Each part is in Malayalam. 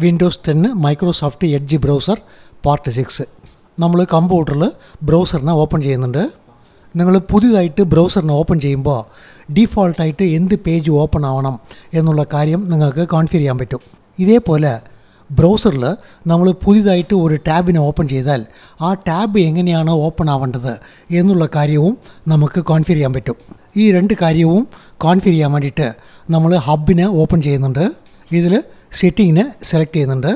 Windows ten Microsoft Edge browser part six നമ്മൾ കമ്പ്യൂട്ടറിൽ ബ്രൗസറിനെ ഓപ്പൺ ചെയ്യുന്നുണ്ട്. നിങ്ങൾ പുതിയതായിട്ട് ബ്രൗസറിനെ ഓപ്പൺ ചെയ്യുമ്പോൾ ഡീഫോൾട്ടായിട്ട് എന്ത് പേജ് ഓപ്പൺ ആവണം എന്നുള്ള കാര്യം നിങ്ങൾക്ക് കോൺഫിഗർ ചെയ്യാൻ പറ്റും. ഇതേപോലെ ബ്രൗസറിൽ നമ്മൾ പുതിയതായിട്ട് ഒരു ടാബിനെ ഓപ്പൺ ചെയ്താൽ ആ ടാബ് എങ്ങനെയാണ് ഓപ്പൺ ആവേണ്ടത് എന്നുള്ള കാര്യവും നമുക്ക് കോൺഫിഗർ ചെയ്യാൻ പറ്റും. ഈ രണ്ട് കാര്യവും കോൺഫിഗർ ചെയ്യാൻ വേണ്ടിയിട്ട് നമ്മൾ ഹബിനെ ഓപ്പൺ ചെയ്യുന്നുണ്ട്. ഇതിൽ സെറ്റിങ്ങിനെ സെലക്ട് ചെയ്യുന്നുണ്ട്.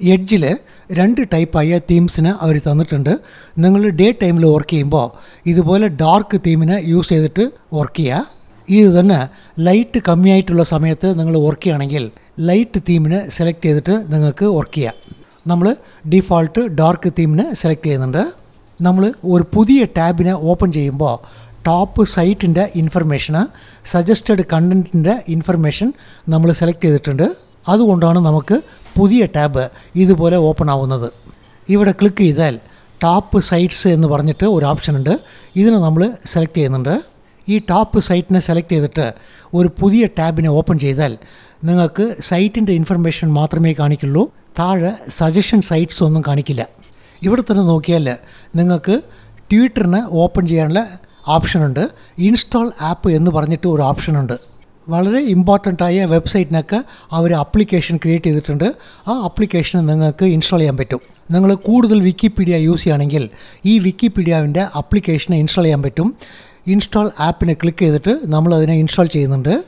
എഡ്ജിൽ രണ്ട് ടൈപ്പായ തീംസിന് അവർ തന്നിട്ടുണ്ട്. നിങ്ങൾ ഡേ ടൈമിൽ വർക്ക് ചെയ്യുമ്പോൾ ഇതുപോലെ ഡാർക്ക് തീമിനെ യൂസ് ചെയ്തിട്ട് വർക്ക് ചെയ്യുക ഇത് തന്നെ ലൈറ്റ് കമ്മിയായിട്ടുള്ള സമയത്ത് നിങ്ങൾ വർക്ക് ചെയ്യുകയാണെങ്കിൽ ലൈറ്റ് തീമിനെ സെലക്ട് ചെയ്തിട്ട് നിങ്ങൾക്ക് വർക്ക് ചെയ്യാം. നമ്മൾ ഡിഫോൾട്ട് ഡാർക്ക് തീമിനെ സെലക്ട് ചെയ്യുന്നുണ്ട്. നമ്മൾ ഒരു പുതിയ ടാബിനെ ഓപ്പൺ ചെയ്യുമ്പോൾ ടോപ്പ് സൈറ്റിന്റെ ഇൻഫർമേഷന് സജസ്റ്റഡ് കണ്ടന്റിന്റെ ഇൻഫർമേഷൻ നമ്മൾ സെലക്ട് ചെയ്തിട്ടുണ്ട്. അതുകൊണ്ടാണ് നമുക്ക് പുതിയ ടാബ് ഇതുപോലെ ഓപ്പൺ ആവുന്നത്. ഇവിടെ ക്ലിക്ക് ചെയ്താൽ ടാപ്പ് സൈറ്റ്സ് എന്ന് പറഞ്ഞിട്ട് ഒരു ഓപ്ഷൻ ഉണ്ട്. ഇതിനെ നമ്മൾ സെലക്ട് ചെയ്യുന്നുണ്ട്. ഈ ടാപ്പ് സൈറ്റിനെ സെലക്ട് ചെയ്തിട്ട് ഒരു പുതിയ ടാബിനെ ഓപ്പൺ ചെയ്താൽ നിങ്ങൾക്ക് സൈറ്റിന്റെ ഇൻഫർമേഷൻ മാത്രമേ കാണിക്കുള്ളൂ. താഴെ സജഷൻ സൈറ്റ്സ് ഒന്നും കാണിക്കില്ല. ഇവിടെ തന്നെ നോക്കിയാൽ നിങ്ങൾക്ക് ട്വിറ്ററിന് ഓപ്പൺ ചെയ്യാനുള്ള ഓപ്ഷനുണ്ട് ഇൻസ്റ്റാൾ ആപ്പ് എന്ന് പറഞ്ഞിട്ട് ഒരു ഓപ്ഷനുണ്ട് വളരെ ഇമ്പോർട്ടന്റ് ആയ വെബ്സൈറ്റിനൊക്കെ അവർ അപ്ലിക്കേഷൻ ക്രിയേറ്റ് ചെയ്തിട്ടുണ്ട്. ആ അപ്ലിക്കേഷൻ നിങ്ങൾക്ക് ഇൻസ്റ്റാൾ ചെയ്യാൻ പറ്റും. നിങ്ങൾ കൂടുതൽ വിക്കിപീഡിയ യൂസ് ചെയ്യുകയാണെങ്കിൽ ഈ വിക്കിപീഡിയാവിന്റെ അപ്ലിക്കേഷനെ ഇൻസ്റ്റാൾ ചെയ്യാൻ പറ്റും. ഇൻസ്റ്റാൾ ആപ്പിനെ ക്ലിക്ക് ചെയ്തിട്ട് നമ്മൾ അതിനെ ഇൻസ്റ്റാൾ ചെയ്യുന്നുണ്ട്.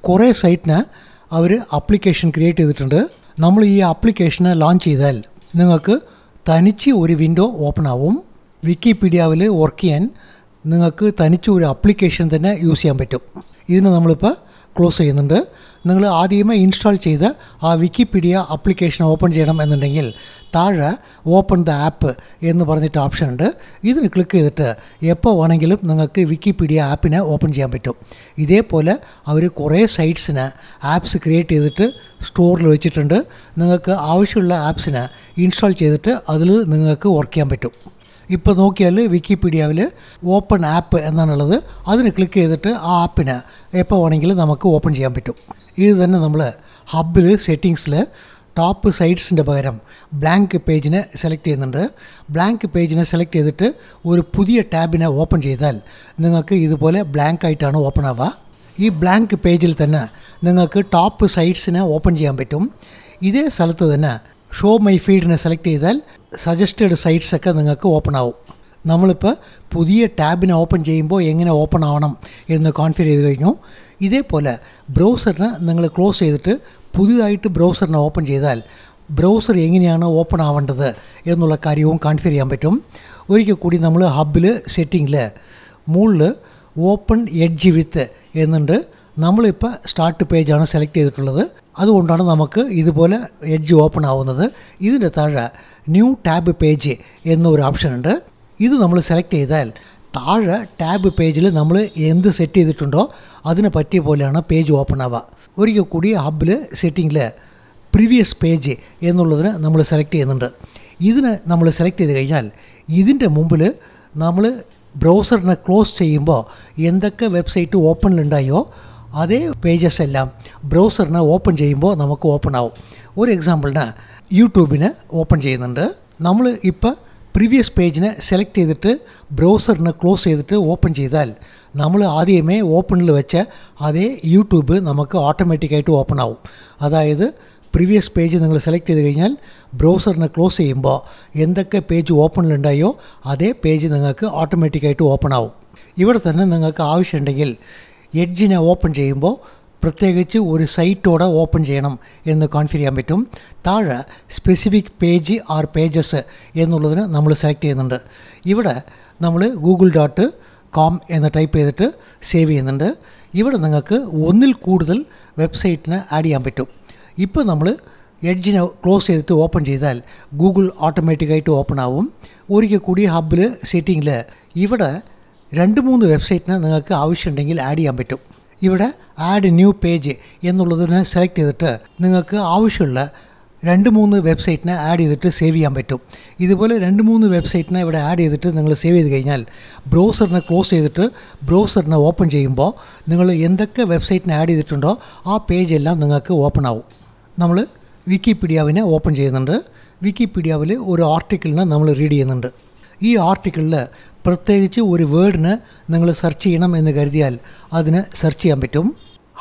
കുറേ സൈറ്റിന് അവർ അപ്ലിക്കേഷൻ ക്രിയേറ്റ് ചെയ്തിട്ടുണ്ട്. നമ്മൾ ഈ ആപ്ലിക്കേഷനെ ലോഞ്ച് ചെയ്താൽ നിങ്ങൾക്ക് തനിച്ച് ഒരു വിൻഡോ ഓപ്പൺ ആവും. വിക്കിപീഡിയാവിൽ വർക്ക് ചെയ്യാൻ നിങ്ങൾക്ക് തനിച്ച് ഒരു അപ്ലിക്കേഷൻ തന്നെ യൂസ് ചെയ്യാൻ പറ്റും. ഇതിന് നമ്മളിപ്പോൾ ക്ലോസ് ചെയ്യുന്നുണ്ട്. നിങ്ങൾ ആദ്യമേ ഇൻസ്റ്റാൾ ചെയ്ത് ആ വിക്കിപീഡിയ ആപ്ലിക്കേഷൻ ഓപ്പൺ ചെയ്യണം എന്നുണ്ടെങ്കിൽ താഴെ ഓപ്പൺ ദ ആപ്പ് എന്ന് പറഞ്ഞിട്ട് ഓപ്ഷൻ ഉണ്ട്. ഇതിന് ക്ലിക്ക് ചെയ്തിട്ട് എപ്പോൾ വേണമെങ്കിലും നിങ്ങൾക്ക് വിക്കിപീഡിയ ആപ്പിനെ ഓപ്പൺ ചെയ്യാൻ പറ്റും. ഇതേപോലെ അവർ കുറേ സൈറ്റ്സിന് ആപ്സ് ക്രിയേറ്റ് ചെയ്തിട്ട് സ്റ്റോറിൽ വെച്ചിട്ടുണ്ട്. നിങ്ങൾക്ക് ആവശ്യമുള്ള ആപ്സിനെ ഇൻസ്റ്റാൾ ചെയ്തിട്ട് അതിൽ നിങ്ങൾക്ക് വർക്ക് ചെയ്യാൻ പറ്റും. ഇപ്പോൾ നോക്കിയാൽ വിക്കിപീഡിയാവിൽ ഓപ്പൺ ആപ്പ് എന്നാണുള്ളത്. അതിന് ക്ലിക്ക് ചെയ്തിട്ട് ആ ആപ്പിന് എപ്പോൾ വേണമെങ്കിലും നമുക്ക് ഓപ്പൺ ചെയ്യാൻ പറ്റും. ഇത് തന്നെ നമ്മൾ ഹബിൽ സെറ്റിങ്സിൽ ടോപ്പ് സൈറ്റ്സിന്റെ പകരം ബ്ലാങ്ക് പേജിനെ സെലക്ട് ചെയ്യുന്നുണ്ട്. ബ്ലാങ്ക് പേജിനെ സെലക്ട് ചെയ്തിട്ട് ഒരു പുതിയ ടാബിനെ ഓപ്പൺ ചെയ്താൽ നിങ്ങൾക്ക് ഇതുപോലെ ബ്ലാങ്ക് ആയിട്ടാണ് ഓപ്പൺ ആവുക. ഈ ബ്ലാങ്ക് പേജിൽ തന്നെ നിങ്ങൾക്ക് ടോപ്പ് സൈറ്റ്സിനെ ഓപ്പൺ ചെയ്യാൻ പറ്റും. ഇതേ സ്ഥലത്ത് തന്നെ ഷോ മൈ ഫീൽഡിനെ സെലക്ട് ചെയ്താൽ സജസ്റ്റഡ് സൈറ്റ്സ് ഒക്കെ നിങ്ങൾക്ക് ഓപ്പൺ ആവും. നമ്മളിപ്പോൾ പുതിയ ടാബിനെ ഓപ്പൺ ചെയ്യുമ്പോൾ എങ്ങനെ ഓപ്പൺ ആവണം എന്ന് കോൺഫിഗർ ചെയ്ത് കഴിഞ്ഞു. ഇതേപോലെ ബ്രൗസറിന് നിങ്ങൾ ക്ലോസ് ചെയ്തിട്ട് പുതിയതായിട്ട് ബ്രൗസറിനെ ഓപ്പൺ ചെയ്താൽ ബ്രൗസർ എങ്ങനെയാണ് ഓപ്പൺ ആവേണ്ടത് എന്നുള്ള കാര്യവും കോൺഫിഗർ ചെയ്യാൻ പറ്റും. ഒരിക്കൽ കൂടി നമ്മൾ ഹബിൽ സെറ്റിങ്ങിൽ മുകളിൽ ഓപ്പൺ എഡ്ജ് വിത്ത് എന്നുണ്ട്. നമ്മളിപ്പോൾ സ്റ്റാർട്ട് പേജാണ് സെലക്ട് ചെയ്തിട്ടുള്ളത്. അതുകൊണ്ടാണ് നമുക്ക് ഇതുപോലെ എഡ്ജ് ഓപ്പൺ ആവുന്നത്. ഇതിന്റെ താഴെ ന്യൂ ടാബ് പേജ് എന്നൊരു ഓപ്ഷൻ ഉണ്ട്. ഇത് നമ്മൾ സെലക്ട് ചെയ്താൽ താഴെ ടാബ് പേജിൽ നമ്മൾ എന്ത് സെറ്റ് ചെയ്തിട്ടുണ്ടോ അതിനെ പറ്റിയ പോലെയാണ് പേജ് ഓപ്പൺ ആവുക. ഒരിക്കൽ കൂടി ഹബിൽ സെറ്റിങ്ങിൽ പ്രീവിയസ് പേജ് എന്നുള്ളതിന് നമ്മൾ സെലക്ട് ചെയ്യുന്നുണ്ട്. ഇതിനെ നമ്മൾ സെലക്ട് ചെയ്ത് കഴിഞ്ഞാൽ ഇതിന്റെ മുമ്പിൽ നമ്മൾ ബ്രൗസറിനെ ക്ലോസ് ചെയ്യുമ്പോൾ എന്തൊക്കെ വെബ്സൈറ്റ് ഓപ്പണിലുണ്ടായോ അതേ പേജസ് എല്ലാം ബ്രൗസറിന് ഓപ്പൺ ചെയ്യുമ്പോൾ നമുക്ക് ഓപ്പൺ ആവും. ഒരു എക്സാമ്പിളിന് യൂട്യൂബിന് ഓപ്പൺ ചെയ്യുന്നുണ്ട്. നമ്മൾ ഇപ്പോൾ പ്രീവിയസ് പേജിനെ സെലക്ട് ചെയ്തിട്ട് ബ്രൗസറിനെ ക്ലോസ് ചെയ്തിട്ട് ഓപ്പൺ ചെയ്താൽ നമ്മൾ ആദ്യമേ ഓപ്പണിൽ വെച്ച അതേ യൂട്യൂബ് നമുക്ക് ഓട്ടോമാറ്റിക്കായിട്ട് ഓപ്പൺ ആവും. അതായത് പ്രീവിയസ് പേജ് നിങ്ങൾ സെലക്ട് ചെയ്ത് കഴിഞ്ഞാൽ ബ്രൗസറിനെ ക്ലോസ് ചെയ്യുമ്പോൾ എന്തൊക്കെ പേജ് ഓപ്പണിലുണ്ടായോ അതേ പേജ് നിങ്ങൾക്ക് ഓട്ടോമാറ്റിക്കായിട്ട് ഓപ്പൺ ആവും. ഇവിടെ തന്നെ നിങ്ങൾക്ക് ആവശ്യമുണ്ടെങ്കിൽ എഡ്ജിനെ ഓപ്പൺ ചെയ്യുമ്പോൾ പ്രത്യേകിച്ച് ഒരു സൈറ്റോടെ ഓപ്പൺ ചെയ്യണം എന്ന് കോൺഫിഗർ ചെയ്യാൻ പറ്റും. താഴെ സ്പെസിഫിക് പേജ് ആർ പേജസ് എന്നുള്ളതിന് നമ്മൾ സെലക്ട് ചെയ്യുന്നുണ്ട്. ഇവിടെ നമ്മൾ ഗൂഗിൾ ഡോട്ട് കോം എന്ന് ടൈപ്പ് ചെയ്തിട്ട് സേവ് ചെയ്യുന്നുണ്ട്. ഇവിടെ നിങ്ങൾക്ക് ഒന്നിൽ കൂടുതൽ വെബ്സൈറ്റിന് ആഡ് ചെയ്യാൻ പറ്റും. ഇപ്പോൾ നമ്മൾ എഡ്ജിനെ ക്ലോസ് ചെയ്തിട്ട് ഓപ്പൺ ചെയ്താൽ ഗൂഗിൾ ഓട്ടോമാറ്റിക്കായിട്ട് ഓപ്പൺ ആവും. ഒരിക്കൽ കൂടി ഹബിൽ സെറ്റിങ്ങിൽ ഇവിടെ രണ്ട് മൂന്ന് വെബ്സൈറ്റിന് നിങ്ങൾക്ക് ആവശ്യമുണ്ടെങ്കിൽ ആഡ് ചെയ്യാൻ പറ്റും. ഇവിടെ ആഡ് ന്യൂ പേജ് എന്നുള്ളതിനെ സെലക്ട് ചെയ്തിട്ട് നിങ്ങൾക്ക് ആവശ്യമുള്ള രണ്ട് മൂന്ന് വെബ്സൈറ്റിനെ ആഡ് ചെയ്തിട്ട് സേവ് ചെയ്യാൻ പറ്റും. ഇതുപോലെ രണ്ട് മൂന്ന് വെബ്സൈറ്റിനെ ഇവിടെ ആഡ് ചെയ്തിട്ട് നിങ്ങൾ സേവ് ചെയ്ത് കഴിഞ്ഞാൽ ബ്രൗസറിനെ ക്ലോസ് ചെയ്തിട്ട് ബ്രൗസറിനെ ഓപ്പൺ ചെയ്യുമ്പോൾ നിങ്ങൾ എന്തൊക്കെ വെബ്സൈറ്റിനെ ആഡ് ചെയ്തിട്ടുണ്ടോ ആ പേജ് എല്ലാം നിങ്ങൾക്ക് ഓപ്പൺ ആവും. നമ്മൾ വിക്കിപീഡിയാവിനെ ഓപ്പൺ ചെയ്യുന്നുണ്ട്. വിക്കിപീഡിയാവിൽ ഒരു ആർട്ടിക്കിളിനെ നമ്മൾ റീഡ് ചെയ്യുന്നുണ്ട്. ഈ ആർട്ടിക്കിളിൽ പ്രത്യേകിച്ച് ഒരു വേർഡിന് നിങ്ങൾ സെർച്ച് ചെയ്യണം എന്ന് കരുതിയാൽ അതിന് സെർച്ച് ചെയ്യാൻ പറ്റും.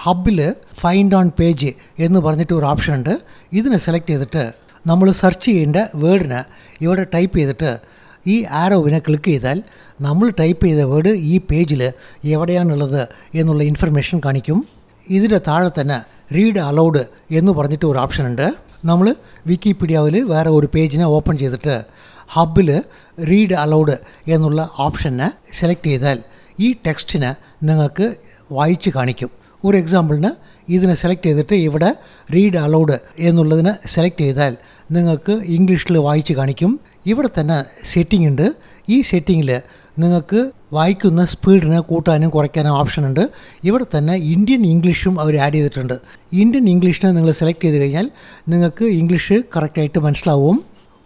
ഹബിൽ ഫൈൻഡ് ഓൺ പേജ് എന്ന് പറഞ്ഞിട്ട് ഒരു ഓപ്ഷൻ ഉണ്ട്. ഇതിനെ സെലക്ട് ചെയ്തിട്ട് നമ്മൾ സെർച്ച് ചെയ്യേണ്ട വേർഡിന് ഇവിടെ ടൈപ്പ് ചെയ്തിട്ട് ഈ ആരോവിനെ ക്ലിക്ക് ചെയ്താൽ നമ്മൾ ടൈപ്പ് ചെയ്ത വേർഡ് ഈ പേജിൽ എവിടെയാണുള്ളത് എന്നുള്ള ഇൻഫർമേഷൻ കാണിക്കും. ഇതിന്റെ താഴെ തന്നെ റീഡ് അലൗഡ് എന്ന് പറഞ്ഞിട്ട് ഒരു ഓപ്ഷൻ ഉണ്ട്. നമ്മൾ വിക്കിപീഡിയാവിൽ വേറെ ഒരു പേജിനെ ഓപ്പൺ ചെയ്തിട്ട് ഹബിൽ റീഡ് അലൗഡ് എന്നുള്ള ഓപ്ഷനെ സെലക്ട് ചെയ്താൽ ഈ ടെക്സ്റ്റിന് നിങ്ങൾക്ക് വായിച്ച് കാണിക്കും. ഒരു എക്സാമ്പിളിന് ഇതിനെ സെലക്ട് ചെയ്തിട്ട് ഇവിടെ റീഡ് അലൗഡ് എന്നുള്ളതിനെ സെലക്ട് ചെയ്താൽ നിങ്ങൾക്ക് ഇംഗ്ലീഷിൽ വായിച്ച് കാണിക്കും. ഇവിടെ തന്നെ സെറ്റിംഗ് ഉണ്ട്. ഈ സെറ്റിങ്ങിൽ നിങ്ങൾക്ക് വായിക്കുന്ന സ്പീഡിനെ കൂട്ടാനും കുറയ്ക്കാനും ഓപ്ഷൻ ഉണ്ട്. ഇവിടെ തന്നെ ഇന്ത്യൻ ഇംഗ്ലീഷും അവർ ആഡ് ചെയ്തിട്ടുണ്ട്. ഇന്ത്യൻ ഇംഗ്ലീഷിനെ നിങ്ങൾ സെലക്ട് ചെയ്ത് കഴിഞ്ഞാൽ നിങ്ങൾക്ക് ഇംഗ്ലീഷ് കറക്റ്റായിട്ട് മനസ്സിലാവും.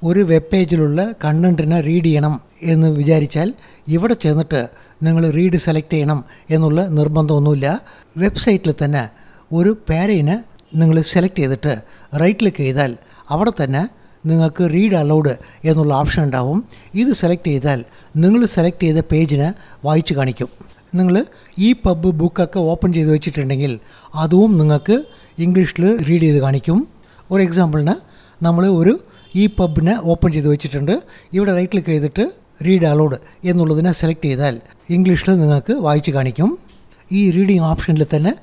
ഒരു വെബ് പേജിലുള്ള കണ്ടന്റിനെ റീഡ് ചെയ്യണം എന്ന് വിചാരിച്ചാൽ ഇവിടെ ചെന്നിട്ട് നിങ്ങൾ റീഡ് സെലക്ട് ചെയ്യണം എന്നുള്ള നിർബന്ധമൊന്നുമില്ല. വെബ്സൈറ്റിൽ തന്നെ ഒരു പാരയിനെ നിങ്ങൾ സെലക്ട് ചെയ്തിട്ട് റൈറ്റ് ക്ലിക്ക് ചെയ്താൽ അവിടെ തന്നെ നിങ്ങൾക്ക് റീഡ് അലൗഡ് എന്നുള്ള ഓപ്ഷൻ ഉണ്ടാവും. ഇത് സെലക്ട് ചെയ്താൽ നിങ്ങൾ സെലക്ട് ചെയ്ത പേജിന് വായിച്ചു കാണിക്കും. നിങ്ങൾ ഈ പബ് ബുക്കൊക്കെ ഓപ്പൺ ചെയ്ത് വെച്ചിട്ടുണ്ടെങ്കിൽ അതും നിങ്ങൾക്ക് ഇംഗ്ലീഷിൽ റീഡ് ചെയ്ത് കാണിക്കും. ഒരു എക്സാമ്പിളിന് നമ്മൾ ഒരു ഈ പബിനെ ഓപ്പൺ ചെയ്ത് വെച്ചിട്ടുണ്ട്. ഇവിടെ റൈറ്റ് ക്ലിക്ക് ചെയ്തിട്ട് റീഡ് അലൗഡ് എന്നുള്ളതിനെ സെലക്ട് ചെയ്താൽ ഇംഗ്ലീഷിൽ നിങ്ങൾക്ക് വായിച്ച് കാണിക്കും. ഈ റീഡിംഗ് ഓപ്ഷനിൽ തന്നെ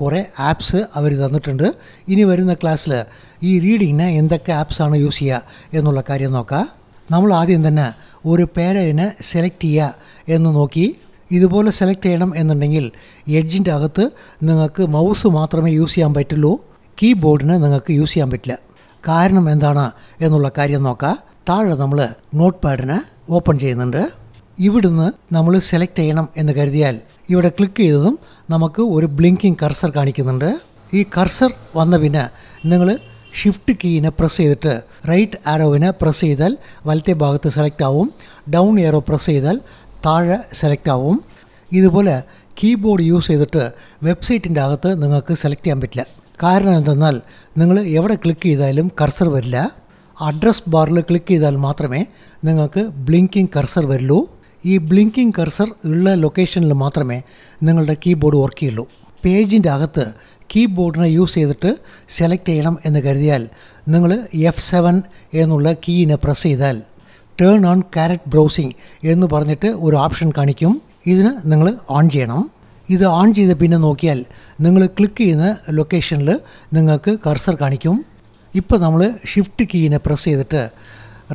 കുറേ ആപ്സ് അവർ തന്നിട്ടുണ്ട്. ഇനി വരുന്ന ക്ലാസ്സിൽ ഈ റീഡിങ്ങിന് എന്തൊക്കെ ആപ്സാണ് യൂസ് ചെയ്യുക എന്നുള്ള കാര്യം നോക്കാം. നമ്മൾ ആദ്യം തന്നെ ഒരു പേരയിനെ സെലക്ട് ചെയ്യുക എന്ന് നോക്കി. ഇതുപോലെ സെലക്ട് ചെയ്യണം എന്നുണ്ടെങ്കിൽ എഡ്ജിന്റെ അകത്ത് നിങ്ങൾക്ക് മൗസ് മാത്രമേ യൂസ് ചെയ്യാൻ പറ്റുള്ളൂ. കീബോർഡിന് നിങ്ങൾക്ക് യൂസ് ചെയ്യാൻ പറ്റില്ല. കാരണം എന്താണ് എന്നുള്ള കാര്യം നോക്കാം. താഴെ നമ്മൾ നോട്ട് പാഡിന് ഓപ്പൺ ചെയ്യുന്നുണ്ട്. ഇവിടുന്ന് നമ്മൾ സെലക്ട് ചെയ്യണം എന്ന് കരുതിയാൽ ഇവിടെ ക്ലിക്ക് ചെയ്തതും നമുക്ക് ഒരു ബ്ലിങ്കിങ് കർസർ കാണിക്കുന്നുണ്ട്. ഈ കർസർ വന്ന പിന്നെ നിങ്ങൾ ഷിഫ്റ്റ് കീനെ പ്രസ് ചെയ്തിട്ട് റൈറ്റ് ആരോവിനെ പ്രസ് ചെയ്താൽ വലത്തെ ഭാഗത്ത് സെലക്ട് ആവും. ഡൗൺ ഏറോ പ്രസ് ചെയ്താൽ താഴെ സെലക്ട് ആവും. ഇതുപോലെ കീബോർഡ് യൂസ് ചെയ്തിട്ട് വെബ്സൈറ്റിന്റെ അകത്ത് നിങ്ങൾക്ക് സെലക്ട് ചെയ്യാൻ പറ്റില്ല. കാരണം എന്തെന്നാൽ നിങ്ങൾ എവിടെ ക്ലിക്ക് ചെയ്താലും കർസർ വരില്ല. അഡ്രസ് ബാറിൽ ക്ലിക്ക് ചെയ്താൽ മാത്രമേ നിങ്ങൾക്ക് ബ്ലിങ്കിങ് കർസർ വരുള്ളൂ. ഈ ബ്ലിങ്കിങ് കർസർ ഉള്ള ലൊക്കേഷനിൽ മാത്രമേ നിങ്ങളുടെ കീബോർഡ് വർക്ക് ചെയ്യുള്ളൂ. പേജിന്റെ അകത്ത് കീബോർഡിനെ യൂസ് ചെയ്തിട്ട് സെലക്ട് ചെയ്യണം എന്ന് കരുതിയാൽ നിങ്ങൾ എഫ് സെവൻ എന്നുള്ള കീയിനെ പ്രസ് ചെയ്താൽ ടേൺ ഓൺ കാരറ്റ് ബ്രൗസിംഗ് എന്ന് പറഞ്ഞിട്ട് ഒരു ഓപ്ഷൻ കാണിക്കും. ഇതിന് നിങ്ങൾ ഓൺ ചെയ്യണം. ഇത് ഓൺ ചെയ്ത് പിന്നെ നോക്കിയാൽ നിങ്ങൾ ക്ലിക്ക് ചെയ്യുന്ന ലൊക്കേഷനിൽ നിങ്ങൾക്ക് കർസർ കാണിക്കും. ഇപ്പോൾ നമ്മൾ ഷിഫ്റ്റ് കീയിനെ പ്രസ് ചെയ്തിട്ട്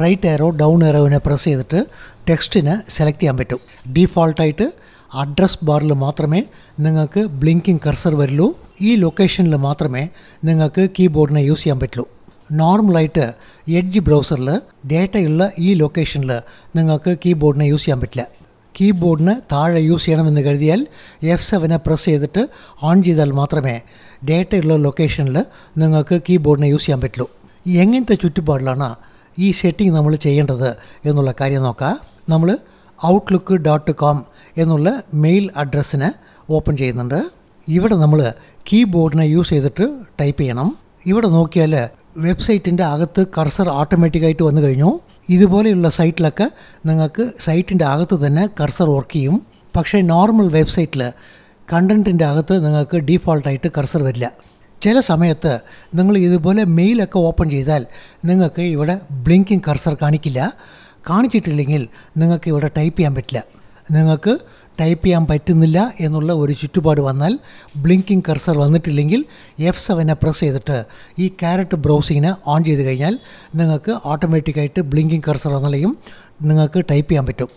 റൈറ്റ് ആരോ ഡൗൺ ആരോവിനെ പ്രസ് ചെയ്തിട്ട് ടെക്സ്റ്റിനെ സെലക്ട് ചെയ്യാൻ പറ്റും. ഡീഫോൾട്ടായിട്ട് അഡ്രസ് ബാറിൽ മാത്രമേ നിങ്ങൾക്ക് ബ്ലിങ്കിങ് കർസർ വരുള്ളൂ ഈ ലൊക്കേഷനിൽ മാത്രമേ നിങ്ങൾക്ക് കീബോർഡിനെ യൂസ് ചെയ്യാൻ പറ്റുള്ളൂ. നോർമലായിട്ട് എഡ്ജ് ബ്രൗസറിൽ ഡേറ്റയുള്ള ഈ ലൊക്കേഷനിൽ നിങ്ങൾക്ക് കീബോർഡിനെ യൂസ് ചെയ്യാൻ പറ്റില്ല. കീബോർഡിന് താഴെ യൂസ് ചെയ്യണമെന്ന് കരുതിയാൽ എഫ് സെവനെ പ്രസ് ചെയ്തിട്ട് ഓൺ ചെയ്താൽ മാത്രമേ ഡേറ്റയുള്ള ലൊക്കേഷനിൽ നിങ്ങൾക്ക് കീബോർഡിനെ യൂസ് ചെയ്യാൻ പറ്റുള്ളൂ. എങ്ങനത്തെ ചുറ്റുപാടിലാണ് ഈ സെറ്റിംഗ് നമ്മൾ ചെയ്യേണ്ടത് എന്നുള്ള കാര്യം നോക്കാം. നമ്മൾ ഔട്ട്ലുക്ക് ഡോട്ട് കോം എന്നുള്ള മെയിൽ അഡ്രസ്സിനെ ഓപ്പൺ ചെയ്യുന്നുണ്ട്. ഇവിടെ നമ്മൾ കീബോർഡിനെ യൂസ് ചെയ്തിട്ട് ടൈപ്പ് ചെയ്യണം. ഇവിടെ നോക്കിയാൽ വെബ്സൈറ്റിന്റെ അകത്ത് കർസർ ഓട്ടോമാറ്റിക്കായിട്ട് വന്നു കഴിഞ്ഞു. ഇതുപോലെയുള്ള സൈറ്റിലൊക്കെ നിങ്ങൾക്ക് സൈറ്റിന്റെ അകത്ത് തന്നെ കർസർ വർക്ക് ചെയ്യും. പക്ഷേ നോർമൽ വെബ്സൈറ്റിൽ കണ്ടന്റിന്റെ അകത്ത് നിങ്ങൾക്ക് ഡീഫോൾട്ടായിട്ട് കർസർ വരില്ല. ചില സമയത്ത് നിങ്ങൾ ഇതുപോലെ മെയിലൊക്കെ ഓപ്പൺ ചെയ്താൽ നിങ്ങൾക്ക് ഇവിടെ ബ്ലിങ്കിങ് കർസർ കാണിക്കില്ല. കാണിച്ചിട്ടില്ലെങ്കിൽ നിങ്ങൾക്ക് ഇവിടെ ടൈപ്പ് ചെയ്യാൻ പറ്റില്ല. നിങ്ങൾക്ക് ടൈപ്പ് ചെയ്യാൻ പറ്റുന്നില്ല എന്നുള്ള ഒരു ചുറ്റുപാട് വന്നാൽ ബ്ലിങ്കിങ് കർസർ വന്നിട്ടില്ലെങ്കിൽ എഫ് സെവനെ പ്രസ് ചെയ്തിട്ട് ഈ ക്യാരറ്റ് ബ്രൗസിങ്ങിനെ ഓൺ ചെയ്ത് കഴിഞ്ഞാൽ നിങ്ങൾക്ക് ഓട്ടോമാറ്റിക്കായിട്ട് ബ്ലിങ്കിങ് കർസർ വന്നാലെയും നിങ്ങൾക്ക് ടൈപ്പ് ചെയ്യാൻ പറ്റും.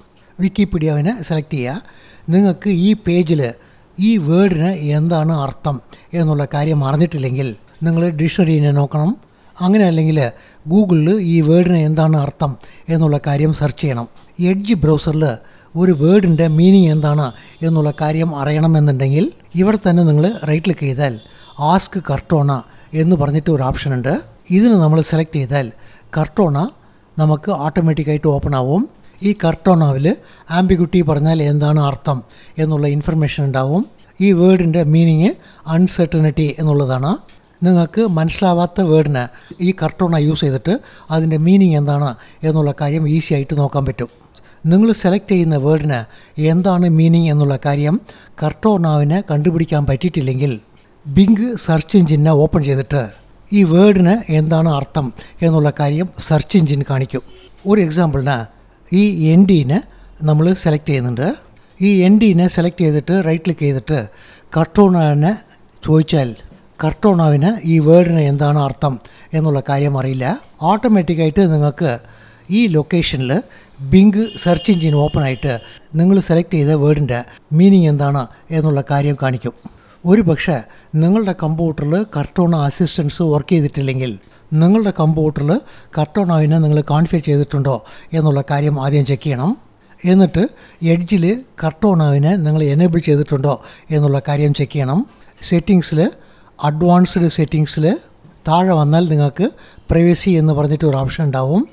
വിക്കിപീഡിയാവിനെ സെലക്ട് ചെയ്യുക. നിങ്ങൾക്ക് ഈ പേജിൽ ഈ വേർഡിന് എന്താണ് അർത്ഥം എന്നുള്ള കാര്യം അറിഞ്ഞിട്ടില്ലെങ്കിൽ നിങ്ങൾ ഡിക്ഷണറിനെ നോക്കണം. അങ്ങനെ അല്ലെങ്കിൽ ഗൂഗിളിൽ ഈ വേർഡിന് എന്താണ് അർത്ഥം എന്നുള്ള കാര്യം സെർച്ച് ചെയ്യണം. എഡ്ജ് ബ്രൗസറിൽ ഒരു വേർഡിന്റെ മീനിങ് എന്താണ് എന്നുള്ള കാര്യം അറിയണമെന്നുണ്ടെങ്കിൽ ഇവിടെ തന്നെ നിങ്ങൾ റൈറ്റ് ക്ലിക്ക് ചെയ്താൽ ആസ്ക് കർട്ടോണ എന്ന് പറഞ്ഞിട്ട് ഒരു ഓപ്ഷൻ ഉണ്ട്. ഇതിന് നമ്മൾ സെലക്ട് ചെയ്താൽ കർട്ടോണ നമുക്ക് ഓട്ടോമാറ്റിക്കായിട്ട് ഓപ്പൺ ആവും. ഈ കർട്ടോണാവിൽ ആംബിഗുട്ടി പറഞ്ഞാൽ എന്താണ് അർത്ഥം എന്നുള്ള ഇൻഫർമേഷൻ ഉണ്ടാവും. ഈ വേർഡിന്റെ മീനിങ് അൺസെർട്ടനിറ്റി എന്നുള്ളതാണ്. നിങ്ങൾക്ക് മനസ്സിലാവാത്ത വേർഡിന് ഈ കർട്ടോണ യൂസ് ചെയ്തിട്ട് അതിന്റെ മീനിങ് എന്താണ് എന്നുള്ള കാര്യം ഈസി ആയിട്ട് നോക്കാൻ പറ്റും. നിങ്ങൾ സെലക്ട് ചെയ്യുന്ന വേർഡിന് എന്താണ് മീനിങ് എന്നുള്ള കാര്യം കർട്ടോണാവിന് കണ്ടുപിടിക്കാൻ പറ്റിയിട്ടില്ലെങ്കിൽ ബിങ് സെർച്ച് എഞ്ചിനെ ഓപ്പൺ ചെയ്തിട്ട് ഈ വേർഡിന് എന്താണ് അർത്ഥം എന്നുള്ള കാര്യം സെർച്ച് എഞ്ചിൻ കാണിക്കും. ഒരു എക്സാമ്പിളിന് ഈ എൻ ഡിനെ നമ്മൾ സെലക്ട് ചെയ്യുന്നുണ്ട്. ഈ എൻ ഡിനെ സെലക്ട് ചെയ്തിട്ട് റൈറ്റ് ക്ലിക്ക് ചെയ്തിട്ട് കർട്ടോണാവിനെ ചോദിച്ചാൽ കർട്ടോണാവിന് ഈ വേർഡിന് എന്താണ് അർത്ഥം എന്നുള്ള കാര്യം അറിയില്ല. ഓട്ടോമാറ്റിക്കായിട്ട് നിങ്ങൾക്ക് ഈ ലൊക്കേഷനിൽ ബിങ്ക് സെർച്ച് എഞ്ചിൻ ഓപ്പൺ ആയിട്ട് നിങ്ങൾ സെലക്ട് ചെയ്ത വേർഡിന്റെ മീനിങ് എന്താണ് എന്നുള്ള കാര്യം കാണിക്കും. ഒരു പക്ഷേ നിങ്ങളുടെ കമ്പ്യൂട്ടറിൽ കർട്ടോണ അസിസ്റ്റൻസ് വർക്ക് ചെയ്തിട്ടില്ലെങ്കിൽ നിങ്ങളുടെ കമ്പ്യൂട്ടറിൽ കർട്ടോണാവിനെ നിങ്ങൾ കോൺഫിഗർ ചെയ്തിട്ടുണ്ടോ എന്നുള്ള കാര്യം ആദ്യം ചെക്ക് ചെയ്യണം. എന്നിട്ട് എഡ്ജിൽ കർട്ടോണാവിനെ നിങ്ങൾ എനേബിൾ ചെയ്തിട്ടുണ്ടോ എന്നുള്ള കാര്യം ചെക്ക് ചെയ്യണം. സെറ്റിങ്സിൽ അഡ്വാൻസ്ഡ് സെറ്റിങ്സിൽ താഴെ വന്നാൽ നിങ്ങൾക്ക് പ്രൈവസി എന്ന് പറഞ്ഞിട്ട് ഒരു ഓപ്ഷൻ ഉണ്ടാവും.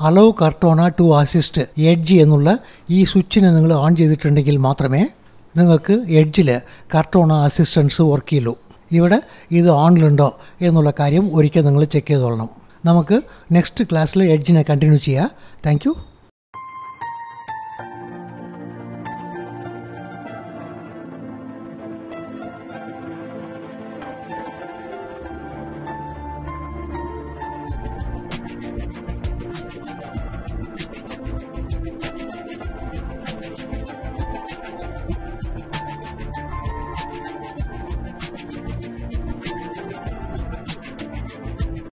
Allow Cortana to assist Edge എന്നുള്ള ഈ സ്വിച്ചിനെ നിങ്ങൾ ഓൺ ചെയ്തിട്ടുണ്ടെങ്കിൽ മാത്രമേ നിങ്ങൾക്ക് എഡ്ജിൽ കർട്ടോണ അസിസ്റ്റൻസ് വർക്ക് ചെയ്യുള്ളൂ. ഇവിടെ ഇത് ഓണിലുണ്ടോ എന്നുള്ള കാര്യം ഒരിക്കൽ നിങ്ങൾ ചെക്ക് ചെയ്തോളണം. നമുക്ക് നെക്സ്റ്റ് ക്ലാസ്സിൽ എഡ്ജിനെ കണ്ടിന്യൂ ചെയ്യാം. താങ്ക്